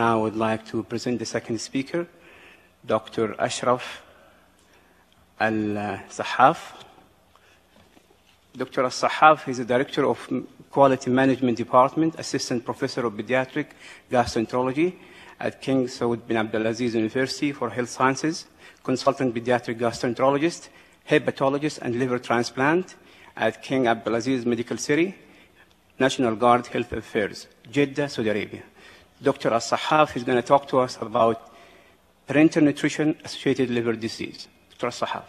Now I would like to present the second speaker, Dr. Ashraf Al-Sahaf. Dr. Al-Sahaf is the Director of Quality Management Department, Assistant Professor of Pediatric Gastroenterology at King Saud bin Abdulaziz University for Health Sciences, Consultant Pediatric Gastroenterologist, Hepatologist and Liver Transplant at King Abdulaziz Medical City, National Guard Health Affairs, Jeddah, Saudi Arabia. Dr. Al-Sahaf is going to talk to us about parenteral nutrition associated liver disease. Dr. Al-Sahaf.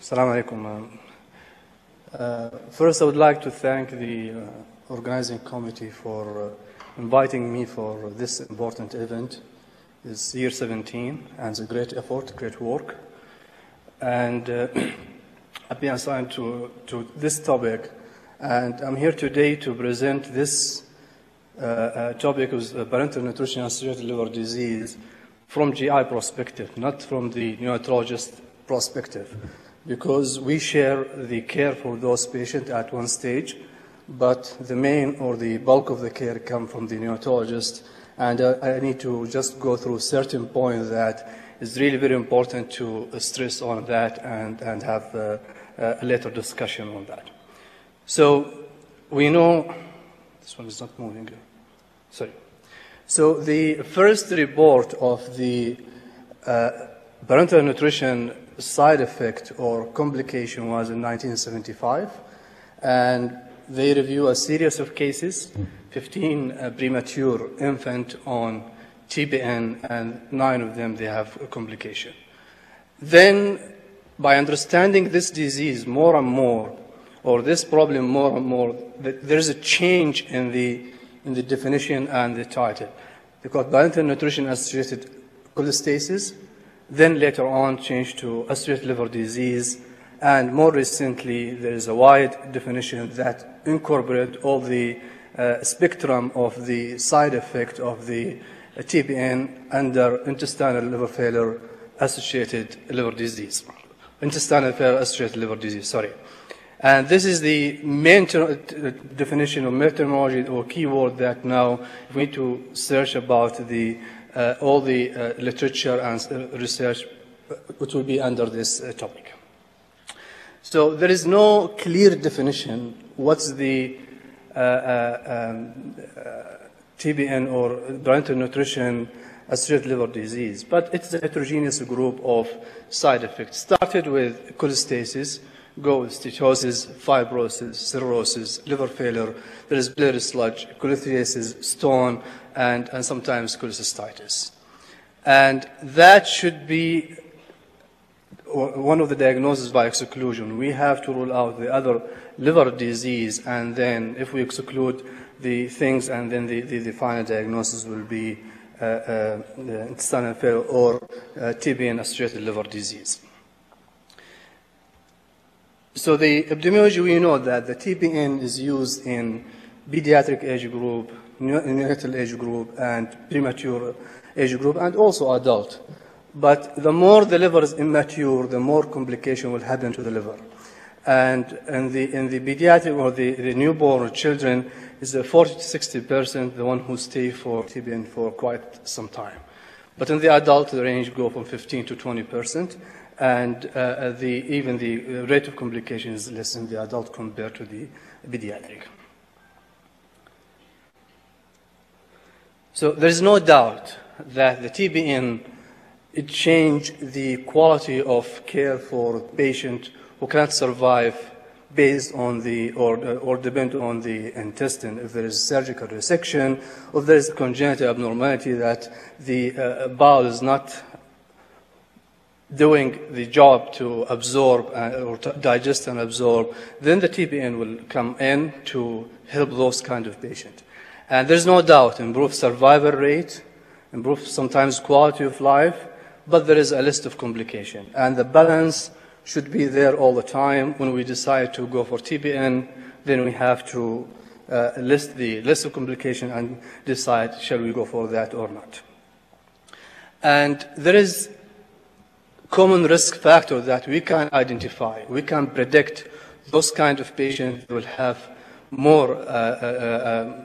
Assalamu alaikum. Uh, first, I would like to thank the uh, organizing committee for uh, inviting me for this important event. It's year 17, and it's a great effort, great work. And uh, I've been assigned to, to this topic, and I'm here today to present this uh, uh, topic of parenteral nutrition associated liver disease from GI perspective, not from the neonatologist perspective because we share the care for those patients at one stage, but the main or the bulk of the care come from the neonatologist. And uh, I need to just go through certain points that is really very important to stress on that and, and have uh, a later discussion on that. So we know, this one is not moving, sorry. So the first report of the uh, parenteral nutrition side effect or complication was in 1975, and they review a series of cases, 15 uh, premature infant on TBN, and nine of them they have a complication. Then, by understanding this disease more and more, or this problem more and more, there's a change in the in the definition and the title, because parenteral nutrition associated cholestasis then later on changed to associated liver disease, and more recently there is a wide definition that incorporates all the uh, spectrum of the side effect of the uh, TBN under intestinal liver failure associated liver disease. Intestinal failure associated liver disease, sorry. And this is the main ter- definition of terminology or keyword that now we need to search about the uh, all the uh, literature and uh, research which will be under this topic. So there is no clear definition what's the uh, uh, um, uh, TBN or parenteral nutrition associated liver disease, but it's a heterogeneous group of side effects. Started with cholestasis, go with steatosis, fibrosis, cirrhosis, liver failure, there is biliary sludge, cholestasis, stone, and, and sometimes cholecystitis. And that should be one of the diagnoses by exclusion. We have to rule out the other liver disease, and then if we exclude the things, and then the, the, the final diagnosis will be uh, uh, intestinal failure or uh, TBN associated liver disease. So the epidemiology, we know that the TBN is used in pediatric age group, neonatal age group, and premature age group, and also adult. But the more the liver is immature, the more complication will happen to the liver. And in the, in the pediatric or the, the newborn children, is a 40 to 60 percent the one who stay for TBN for quite some time. But in the adult, the range go from 15 to 20 percent, and uh, the, even the rate of complication is less in the adult compared to the pediatric. So there is no doubt that the TBN it changed the quality of care for patient who cannot survive based on the or, or depend on the intestine. If there is surgical resection, or there is congenital abnormality that the uh, bowel is not doing the job to absorb uh, or to digest and absorb, then the TBN will come in to help those kind of patients. And there's no doubt, improve survival rate, improve sometimes quality of life, but there is a list of complications. And the balance should be there all the time. When we decide to go for TBN, then we have to uh, list the list of complications and decide shall we go for that or not. And there is common risk factor that we can identify. We can predict those kind of patients will have more uh, uh, uh,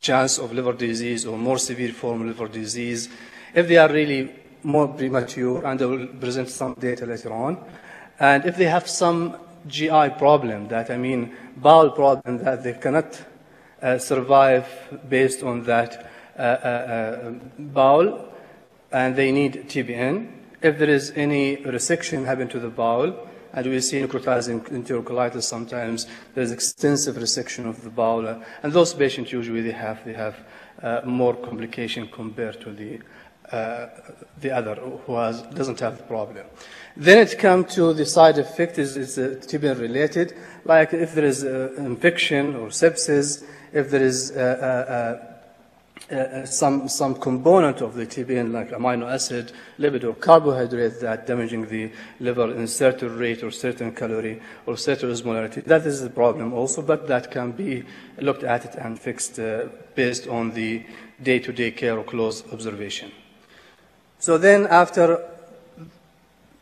chance of liver disease or more severe form of liver disease if they are really more premature, and I will present some data later on. And if they have some GI problem, that I mean bowel problem that they cannot uh, survive based on that uh, uh, bowel, and they need TBN. If there is any resection happen to the bowel, and we see necrotizing enterocolitis sometimes, there's extensive resection of the bowel, and those patients usually they have, they have uh, more complication compared to the, uh, the other who has, doesn't have the problem. Then it comes to the side effect is, is uh, TBN related, like if there is uh, infection or sepsis, if there is uh, uh, uh, some, some component of the TBN, like amino acid, lipid, or carbohydrate that damaging the liver in certain rate or certain calorie or certain osmolarity. That is the problem also, but that can be looked at it and fixed uh, based on the day-to-day care or close observation. So then after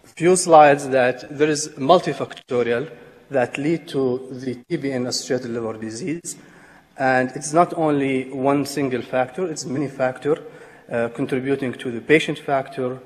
few slides that there is multifactorial that lead to the TBN-associated liver disease. And it's not only one single factor, it's many factor uh, contributing to the patient factor,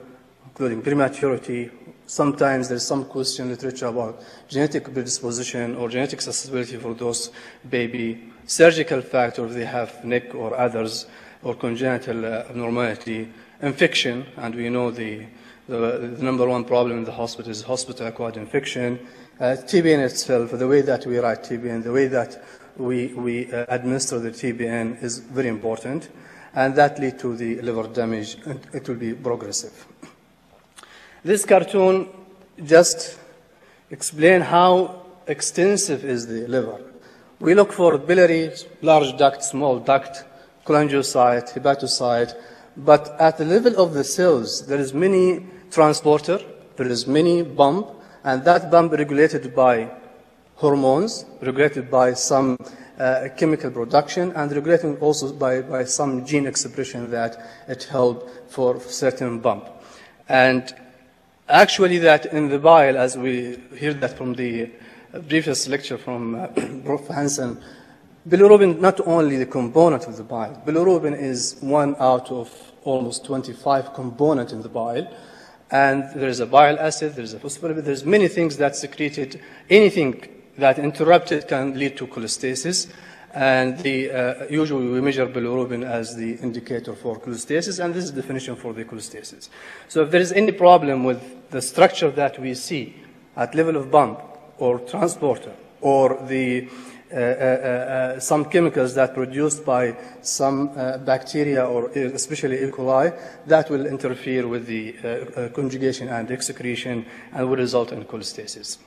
including prematurity. Sometimes there's some question in literature about genetic predisposition or genetic susceptibility for those baby. Surgical factors, they have NEC or others, or congenital uh, abnormality, infection, and we know the, the, the, number one problem in the hospital is hospital-acquired infection. Uh, TBN itself, the way that we write TBN, the way that we, we uh, administer the TBN is very important, and that lead to the liver damage, and it will be progressive. This cartoon just explain how extensive is the liver. We look for biliary, large duct, small duct, cholangiocyte, hepatocyte, but at the level of the cells, there is many transporter, there is many bump, and that bump regulated by hormones, regulated by some uh, chemical production, and regulated also by, by some gene expression that it help for certain bump. And actually that in the bile, as we heard that from the previous lecture from uh, Prof. Hansen, bilirubin not only the component of the bile, bilirubin is one out of almost 25 component in the bile, and there is a bile acid, there is a phospholipid, there's many things that secreted. Anything that interrupted can lead to cholestasis. And the, uh, usually we measure bilirubin as the indicator for cholestasis, and this is the definition for the cholestasis. So if there is any problem with the structure that we see at level of bump or transporter or the Uh, uh, uh, uh, some chemicals that produced by some uh, bacteria or especially E. coli that will interfere with the uh, conjugation and excretion and will result in cholestasis.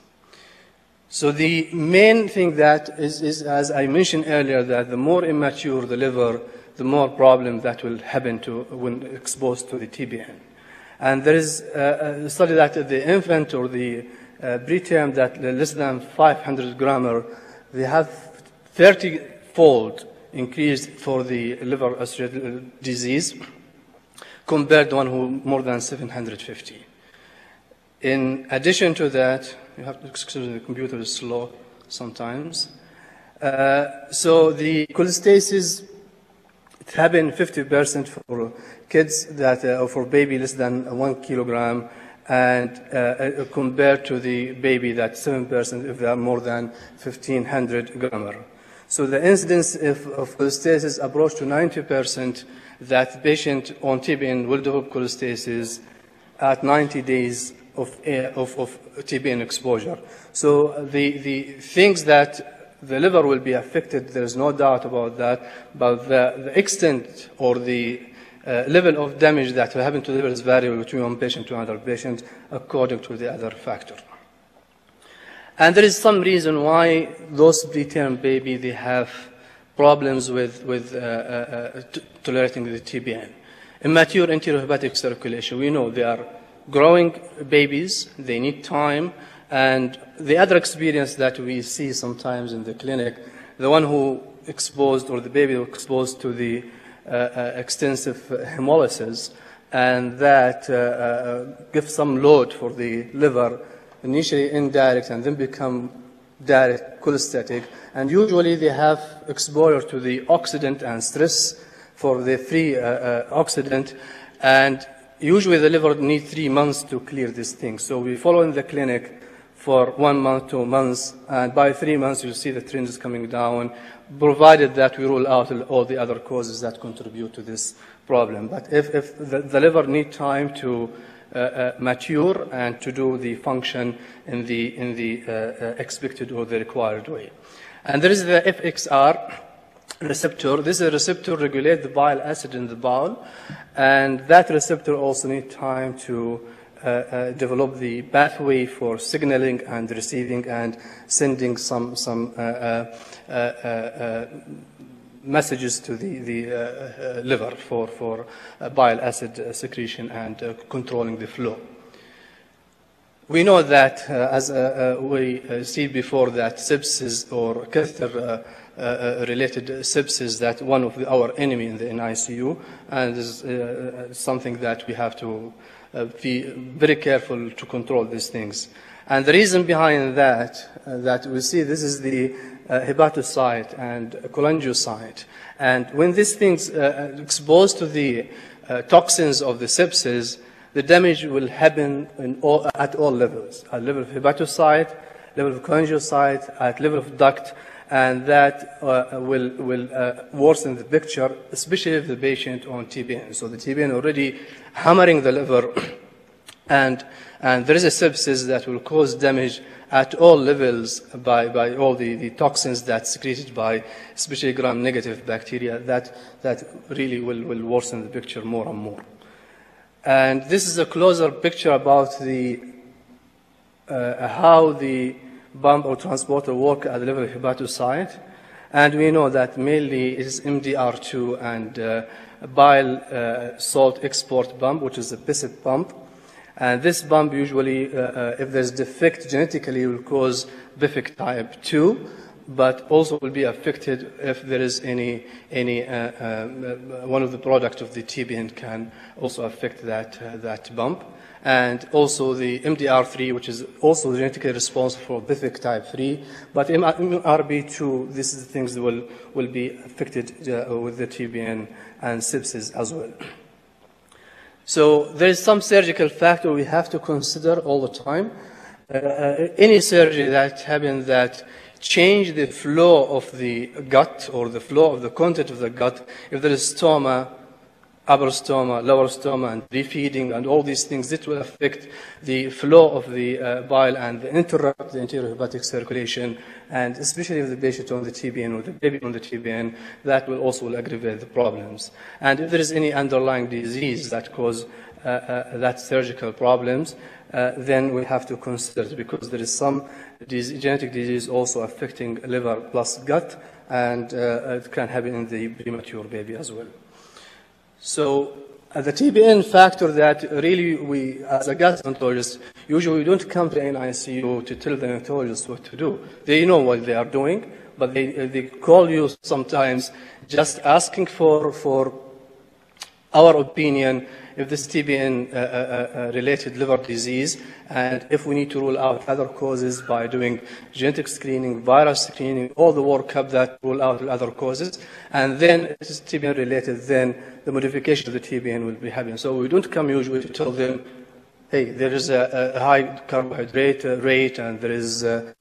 So the main thing that is, is, as I mentioned earlier, that the more immature the liver, the more problem that will happen to when exposed to the TBN. And there is a study that the infant or the preterm that less than 500 grammer they have 30-fold increase for the liver-associated disease compared to one who more than 750. In addition to that, you have to excuse me, the computer is slow sometimes. Uh, so the cholestasis it happened 50% for kids that uh, for baby less than one kilogram and uh, uh, compared to the baby that 7% if they are more than 1500 grammer. So the incidence of, of cholestasis approach to 90% that patient on TBN will develop cholestasis at 90 days of, of, of TBN exposure. So the, the things that the liver will be affected, there's no doubt about that, but the, the extent or the uh, level of damage that will happen to the liver is variable between one patient to another patient according to the other factor. And there is some reason why those preterm baby, they have problems with, with uh, uh, uh tolerating the TBN. Immature enterohepatic circulation, we know they are growing babies, they need time, and the other experience that we see sometimes in the clinic, the one who exposed or the baby exposed to the extensive hemolysis, and that uh, uh, give some load for the liver, initially indirect and then become direct cholestatic. And usually they have exposure to the oxidant and stress for the free uh, uh, oxidant. And usually the liver needs three months to clear this thing. So we follow in the clinic for one month, two months, and by three months you'll see the trend is coming down, provided that we rule out all the other causes that contribute to this problem. But if, if the, the liver need time to uh, uh, mature and to do the function in the, in the uh, uh expected or the required way. And there is the FXR receptor. This is a receptor regulates the bile acid in the bowel, and that receptor also needs time to uh, uh, develop the pathway for signaling and receiving and sending some, some uh, uh, uh, uh messages to the, the liver for, for bile acid secretion and controlling the flow. We know that, as we see before, that sepsis or catheter uh, related sepsis that one of the, our enemy in the NICU, and is uh, something that we have to uh, be very careful to control these things. And the reason behind that, uh, that we see this is the uh, hepatocyte and cholangiocyte. And when these things uh, exposed to the uh, toxins of the sepsis, the damage will happen all, at all levels, at level of hepatocyte, level of cholangiocyte, at level of duct, and that uh, will, will uh, worsen the picture, especially if the patient on TBN. So the TBN already hammering the liver, and, and there is a sepsis that will cause damage at all levels by, by all the, the toxins that secreted by especially gram-negative bacteria that, that really will, will worsen the picture more and more. And this is a closer picture about the, uh, how the pump or transporter work at the level of hepatocyte. And we know that mainly it is MDR2 and uh, bile uh, salt export pump, which is a BSEP pump. And this pump usually, uh, uh, if there's defect genetically, will cause BIFIC type 2, but also will be affected if there is any, any uh, uh, one of the products of the TBN can also affect that, that pump and also the MDR3, which is also genetically responsible for BIFIC type 3. But MRB2, this is the things that will, will be affected uh, with the TBN and sepsis as well. So there is some surgical factor we have to consider all the time. Uh, uh, any surgery that happens that change the flow of the gut or the flow of the content of the gut, if there is stoma, upper stoma, lower stoma, and refeeding, and all these things, it will affect the flow of the uh, bile and interrupt the enterohepatic circulation, and especially if the patient on the TBN or the baby on the TBN, that will also will aggravate the problems. And if there is any underlying disease that cause uh, uh, that surgical problems, uh, then we have to consider because there is some disease, genetic disease also affecting liver plus gut, and uh, it can happen in the premature baby as well. So uh, the TBN factor that really we, as a gastroenterologist, usually we don't come to NICU to tell the neonatologist what to do. They know what they are doing, but they, uh, they call you sometimes just asking for, for our opinion if this TBN uh, uh, uh, related liver disease and if we need to rule out other causes by doing genetic screening, virus screening, all the workup that rule out other causes. And then if it's TBN related, then the modification of the TBN will be happening. So we don't come usually to tell them hey, there is a, a high carbohydrate rate and there is uh,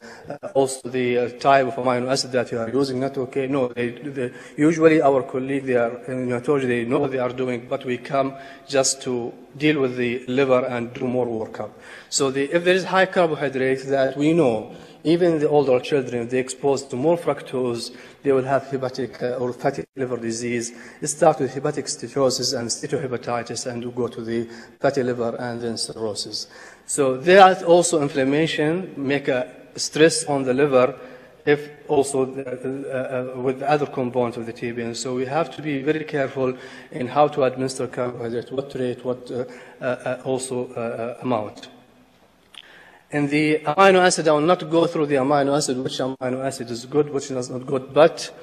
also the uh, type of amino acid that you are using, not okay. No, they, they, usually our colleagues, they are in neonatology, they know what they are doing, but we come just to deal with the liver and do more workup. So the, if there is high carbohydrate that we know, even the older children, they exposed to more fructose, they will have hepatic uh, or fatty liver disease. It starts with hepatic steatosis and steatohepatitis and go to the fatty liver and then cirrhosis. So there is also inflammation, make a stress on the liver if also the, uh, uh, with the other components of the TBN. So we have to be very careful in how to administer carbohydrate, what rate, what uh, uh, uh also amount. In the amino acid, I will not go through the amino acid, which amino acid is good, which is not good, but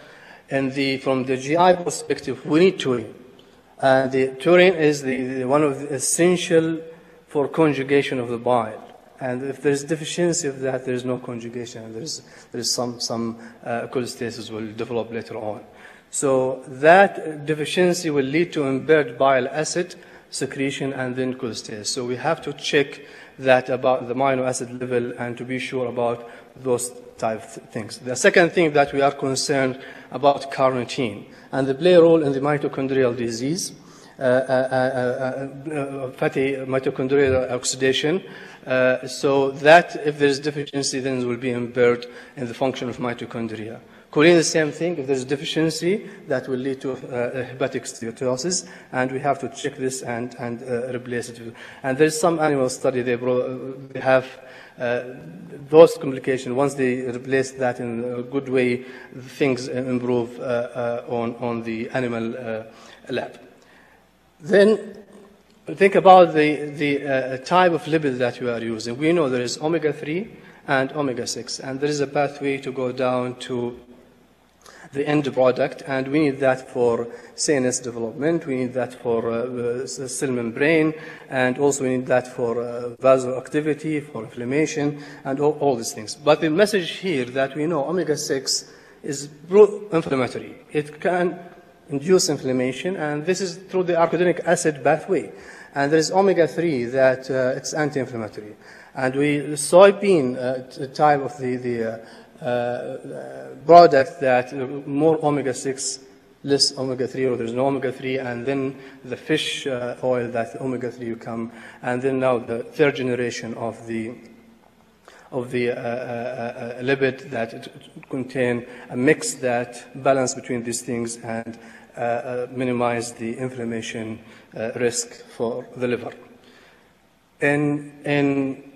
in the, from the GI perspective, we need taurine. And the taurine is the, the one of the essential for conjugation of the bile. And if there's deficiency of that, there's no conjugation. There's, there's some, some uh, cholestasis will develop later on. So that deficiency will lead to impaired bile acid secretion and then cholestasis. So we have to check that about the amino acid level and to be sure about those type of things. The second thing that we are concerned about carnitine, and the play role in the mitochondrial disease, uh, uh, uh, uh fatty mitochondrial oxidation. Uh, so that if there's deficiency, then it will be impaired in the function of mitochondria. Choline the same thing. If there's a deficiency, that will lead to uh, hepatic steatosis, and we have to check this and, and uh, replace it. And there's some animal study they, bro- they have uh, those complications. Once they replace that in a good way, things improve uh, uh, on on the animal uh, lab. Then think about the the type of lipid that you are using. We know there is omega three and omega 6. And there is a pathway to go down to the end product, and we need that for CNS development, we need that for uh, cell membrane, and also we need that for uh, vasoactivity, for inflammation, and all, all these things. But the message here that we know omega-6 is pro-inflammatory. It can induce inflammation, and this is through the arachidonic acid pathway. And there is omega-3 that uh, it's anti-inflammatory. And we, soybean uh, type of the, the uh, uh, product that more omega-6, less omega-3, or there's no omega-3, and then the fish uh, oil that omega-3 you come, and then now the third generation of the of the uh, uh, uh, lipid that contain a mix that balance between these things and minimize the inflammation risk for the liver. In, in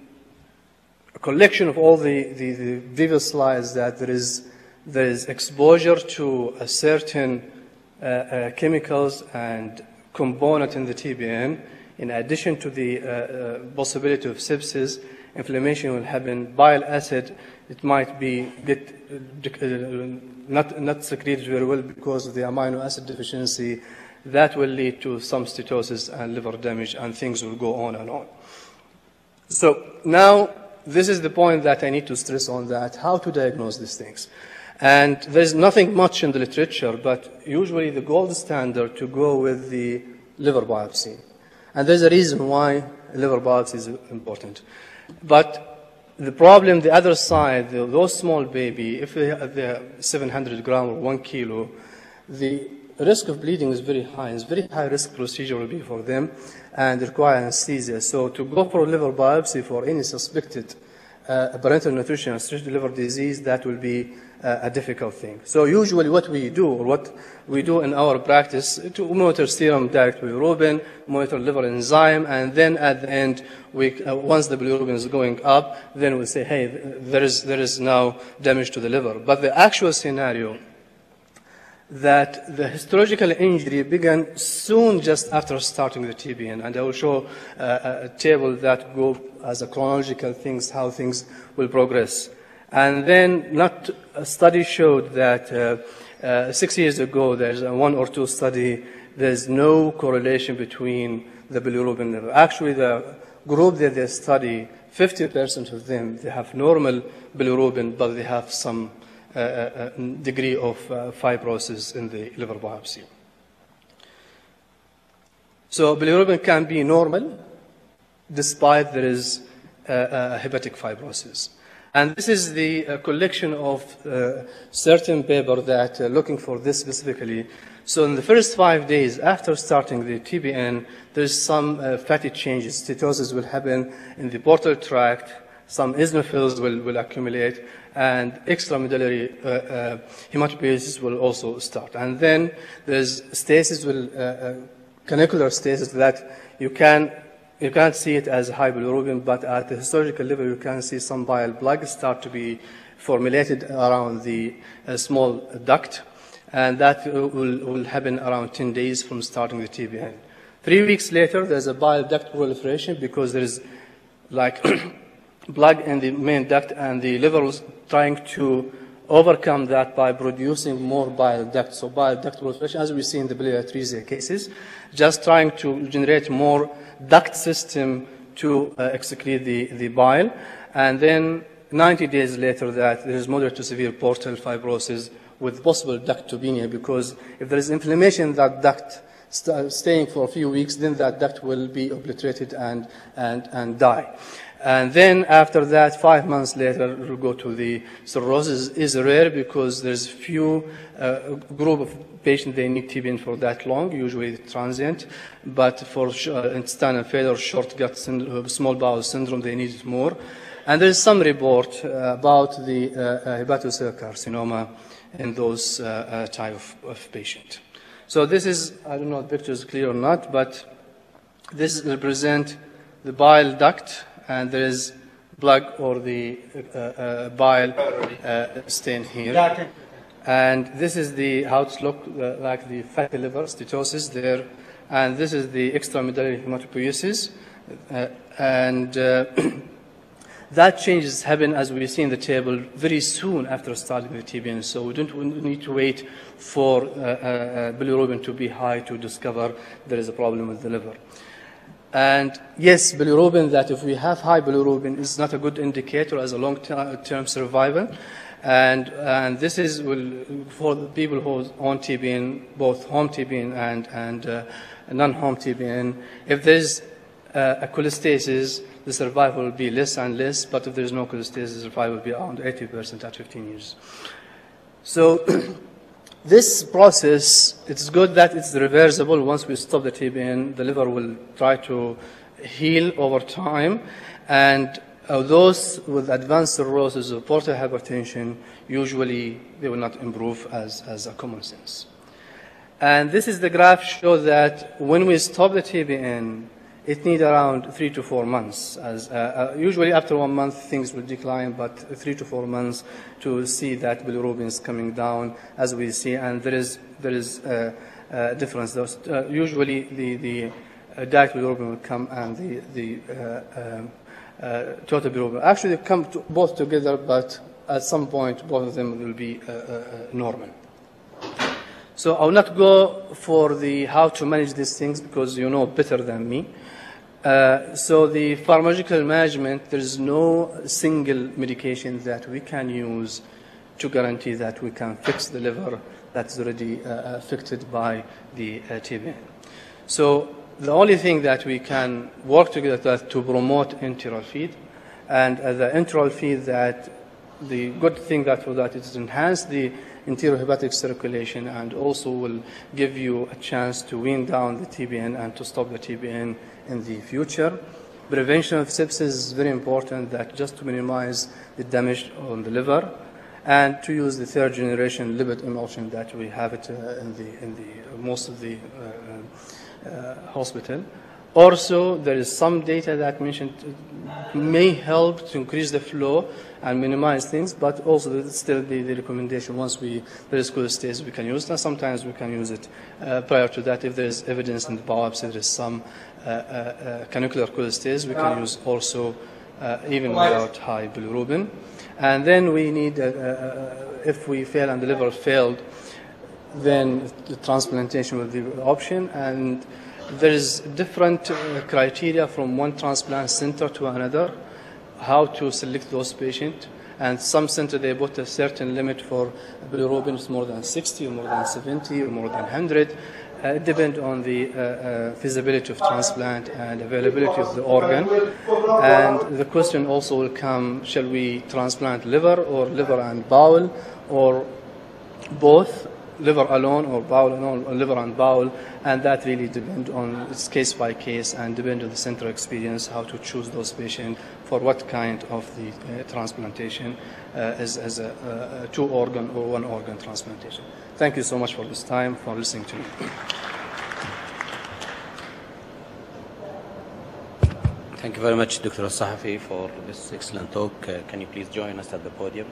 collection of all the, the, the previous slides that there is, there is exposure to a certain uh, uh, chemicals and component in the TBN, in addition to the uh, uh, possibility of sepsis, inflammation will happen, bile acid, it might be uh, not, not secreted very well because of the amino acid deficiency. That will lead to some steatosis and liver damage, and things will go on and on. So now this is the point that I need to stress on that, how to diagnose these things. And there's nothing much in the literature, but usually the gold standard to go with the liver biopsy. And there's a reason why liver biopsy is important. But the problem, the other side, those small baby, if they are 700 gram or one kilo, the risk of bleeding is very high. It's very high risk procedure will be for them and require anesthesia. So to go for liver biopsy for any suspected uh, parenteral nutrition associated liver disease, that will be uh, a difficult thing. So usually what we do, or what we do in our practice, to monitor serum direct bilirubin, monitor liver enzyme, and then at the end, we, uh, once the bilirubin is going up, then we say, hey, there is, there is now damage to the liver. But the actual scenario that the histological injury began soon just after starting the TBN. And I will show uh, a table that go as a chronological things, how things will progress. And then not a study showed that uh, uh, six years ago, there's a one or two study, there's no correlation between the bilirubin level. Actually, the group that they study, 50% of them, they have normal bilirubin, but they have some degree of uh, fibrosis in the liver biopsy. So bilirubin can be normal despite there is uh, hepatic fibrosis. And this is the uh, collection of uh, certain paper that uh, looking for this specifically. So in the first five days after starting the TBN, there's some fatty changes. Steatosis will happen in the portal tract, some eosinophils will, will accumulate, and extramedullary uh, uh, hematopoiesis will also start. And then there's stasis, will, uh, uh, canicular stasis that you can you can't see it as high bilirubin, but at the histological level, you can see some bile plugs start to be formulated around the uh, small duct, and that will, will happen around 10 days from starting the TBN. Three weeks later, there's a bile duct proliferation because there is like plug in the main duct and the liver was trying to overcome that by producing more bile duct. So bile duct proliferation, as we see in the biliary atresia cases, just trying to generate more duct system to uh, excrete the, the bile. And then 90 days later that there is moderate to severe portal fibrosis with possible ductopenia because if there is inflammation in that duct st- staying for a few weeks, then that duct will be obliterated and, and, and die. And then after that, five months later, we'll go to the cirrhosis is rare because there's few uh, group of patients they need TBN for that long, usually transient. But for uh, intestinal failure, short gut syndrome, small bowel syndrome, they need it more. And there's some report uh, about the uh, uh, hepatocellular carcinoma in those uh, uh, type of, of patient. So this is, I don't know if the picture is clear or not, but this represent the bile duct, and there is blood or the uh, uh, bile uh, stain here. And this is the how it look uh, like the fatty liver steatosis there, and this is the extramedullary hematopoiesis, uh, and uh, that changes happen as we see in the table very soon after starting the TBN. So we don't need to wait for uh, uh, uh, bilirubin to be high to discover there is a problem with the liver. And yes, bilirubin, that if we have high bilirubin is not a good indicator as a long-term survival. And, and this is will, for the people who are on TBN, both home TBN and, and uh, non-home TBN. If there's uh, a cholestasis, the survival will be less and less, but if there's no cholestasis, the survival will be around 80% at 15 years. So this process, it's good that it's reversible. Once we stop the TBN, the liver will try to heal over time. And uh, those with advanced cirrhosis or portal hypertension, usually they will not improve as, as a common sense. And this is the graph show that when we stop the TBN, it needs around three to four months. As, uh, uh, usually after one month things will decline, but three to four months to see that bilirubin is coming down as we see, and there is there is uh, uh, difference. Those, uh, usually the the uh, diet bilirubin will come and the the um, total bilirubin. Actually, they come to both together, but at some point both of them will be normal. So I will not go for the how to manage these things because you know better than me. Uh, so the pharmacological management, there is no single medication that we can use to guarantee that we can fix the liver that's already uh, affected by the uh, TBN. So the only thing that we can work together to promote enteral feed, and uh, the enteral feed that the good thing that for that is enhance the enterohepatic circulation and also will give you a chance to wean down the TBN and to stop the TBN in the future. Prevention of sepsis is very important that just to minimize the damage on the liver and to use the third generation lipid emulsion that we have it uh, in the in the most of the uh, uh, hospital. Also, there is some data that mentioned may help to increase the flow and minimize things, but also still the, the recommendation once we there is cholestasis we can use it. Sometimes we can use it uh, prior to that if there is evidence in the biopsy there is some uh, uh, uh, canicular cholestasis we can use also uh, even without high bilirubin. And then we need, uh, uh, if we fail and the liver failed, then the transplantation will be an option. And there is different uh, criteria from one transplant center to another, how to select those patients. And some center they put a certain limit for bilirubin, it's more than 60 or more than 70 or more than 100. Uh, it depends on the uh, uh, feasibility of transplant and availability of the organ. And the question also will come, shall we transplant liver or liver and bowel or both? Liver alone or bowel alone or liver and bowel and that really depends on it's case by case and depend on the center experience how to choose those patients for what kind of the uh, transplantation uh, as, as a, a, two organ or one organ transplantation. Thank you so much for this time for listening to me. Thank you very much, Dr. Sahafi, for this excellent talk. Uh, can you please join us at the podium?